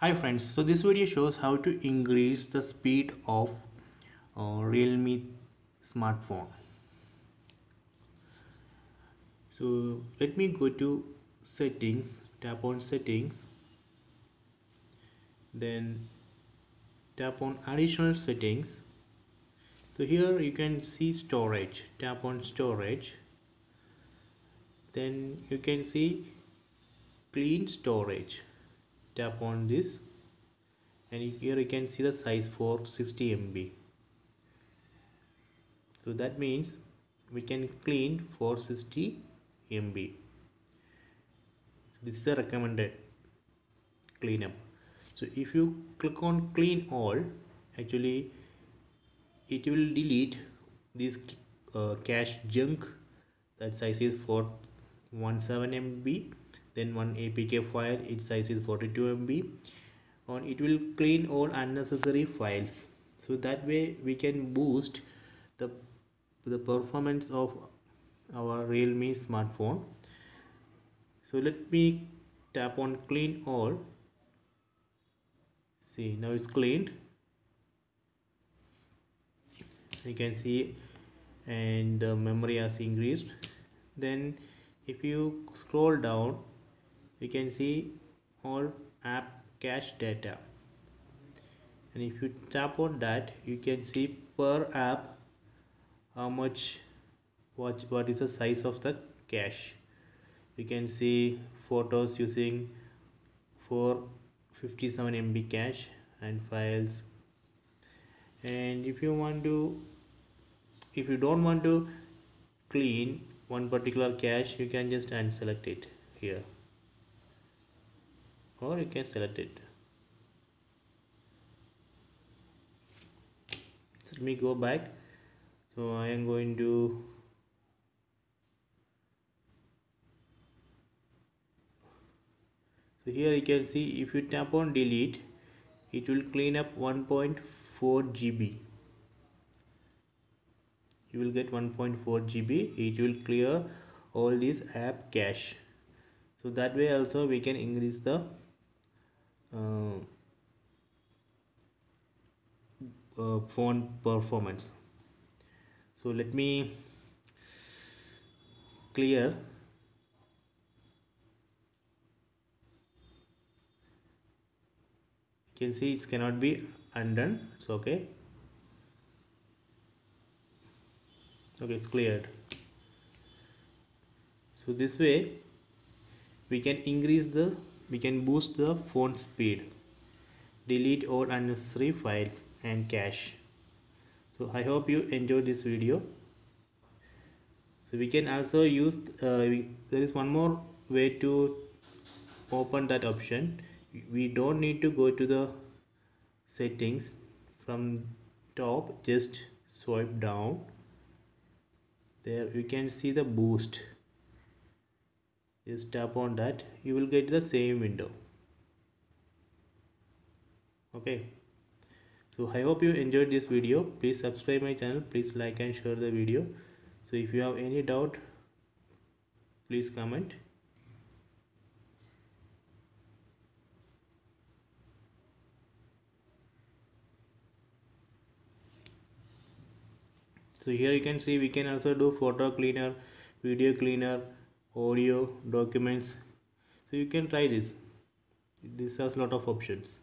Hi friends, so this video shows how to increase the speed of uh, Realme smartphone. So let me go to settings, tap on settings, then tap on additional settings. So here you can see storage, tap on storage, then you can see clean storage tap on this. And here you can see the size for 60 MB so that means we can clean for 60 MB so this is the recommended cleanup. So if you click on clean all actually it will delete this uh, cache junk. That size is for 17 MB then one apk file its size is 42 mb and it will clean all unnecessary files. So that way we can boost the the performance of our realme smartphone. So let me tap on clean all. See now it's cleaned. You can see and the memory has increased. Then if you scroll down you can see all app cache data. And if you tap on that you can see per app how much what what is the size of the cache. You can see photos using 457 MB cache and files. And if you want to if you don't want to clean one particular cache you can just unselect it here or you can select it so let me go back. So I am going to so here you can see if you tap on delete it will clean up 1.4 GB you will get 1.4 GB it will clear all this app cache. So that way also we can increase the uh, uh, phone performance. So let me clear. You can see it cannot be undone. It's okay. Okay it's cleared. So this way we can increase the we can boost the phone speed delete all unnecessary files and cache. So i hope you enjoyed this video. So we can also use uh, there is one more way to open that option. We don't need to go to the settings. From top just swipe down. There you can see the boost just tap on that you will get the same window. Okay. So i hope you enjoyed this video. Please subscribe my channel. Please like and share the video. So if you have any doubt please comment. So here you can see we can also do photo cleaner video cleaner audio documents. So you can try this. This has lot of options